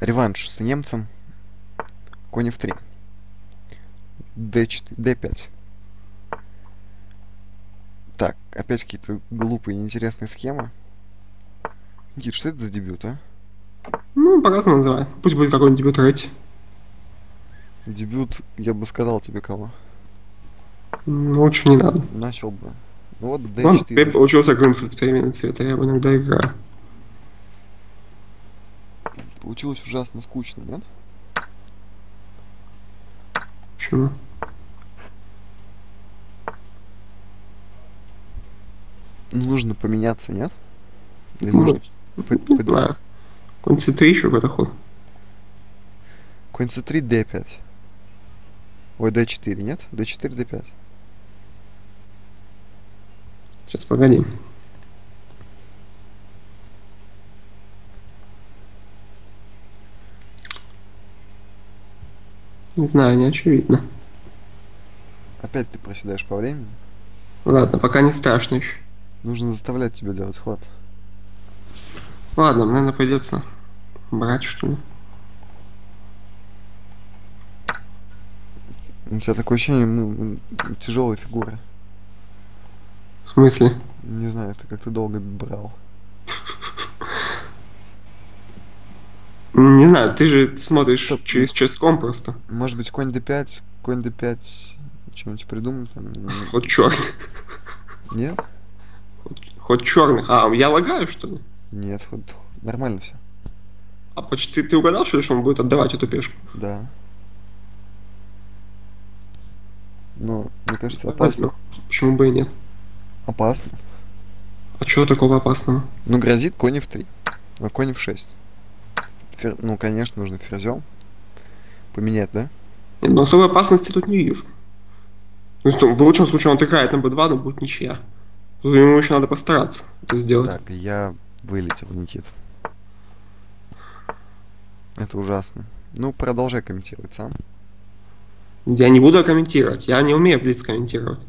Реванш с немцем. Конь f3. d4, d5. Так, опять какие-то глупые, неинтересные схемы. Никит, что это за дебют, а? Ну, по-разному называют. Пусть будет какой-нибудь дебют Рэти. Дебют, я бы сказал тебе кого. Ну, лучше не надо. Начал бы. Ну вот Вон, d4. теперь получился Гринфилд с переменной цвета. Я бы иногда играю. Получилось ужасно скучно, нет? Почему? Нужно поменяться, нет? Или Ну, нужно Не знаю. Конь c3 еще какой-то ход. Конь c3, d5. Ой, d4, нет? d4, d5. Сейчас, погоди. Не знаю, не очевидно. Опять ты проседаешь по времени. Ладно, пока не страшно еще. Нужно заставлять тебя делать ход. Ладно, наверное, придется брать, что ли. У тебя такое ощущение, ну, тяжелая фигура. В смысле? Не знаю, ты как-то долго брал. Не знаю, ты же смотришь Стоп. через ческом просто. Может быть, конь d5, конь d5, что-нибудь придумать там? Хоть черт. Нет? Хоть черных. А, я лагаю, что ли? Нет, ход нормально все. А почти ты угадал, что ли, что он будет отдавать эту пешку? Да. Ну, мне кажется, опасно. Почему бы и нет? Опасно. А чего такого опасного? Ну, грозит конь в 3. А конь в 6. Фер- Ну, конечно, нужно ферзем. Поменять, да? Нет, но особой опасности тут не вижу. То есть, в лучшем случае он отыграет на b2, но будет ничья. Тут ему еще надо постараться это сделать. Так, я вылетел, Никит. Это ужасно. Ну, продолжай комментировать сам. Я не буду комментировать. Я не умею блиц комментировать.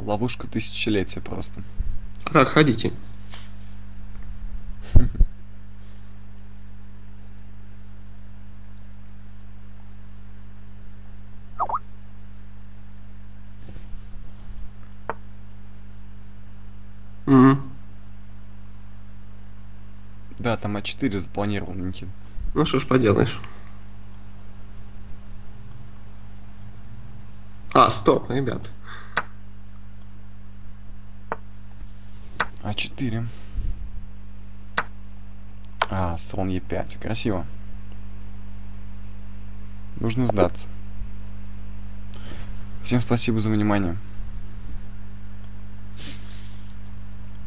Ловушка тысячелетия просто. Так, ходите. Мгм. Да, там А4 запланирован, Никит. Ну что ж поделаешь. А, стоп, ребят. А4. А, слон Е5. Красиво. Нужно сдаться. Всем спасибо за внимание.